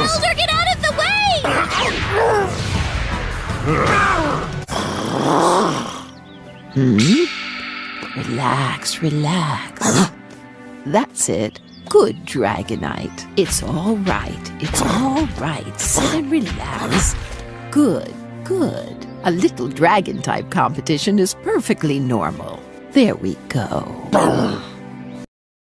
Elder, get out of the way! Hmm. Relax, relax. That's it. Good, Dragonite. It's all right. It's all right. Sit and relax. Good, good. A little dragon type competition is perfectly normal. There we go.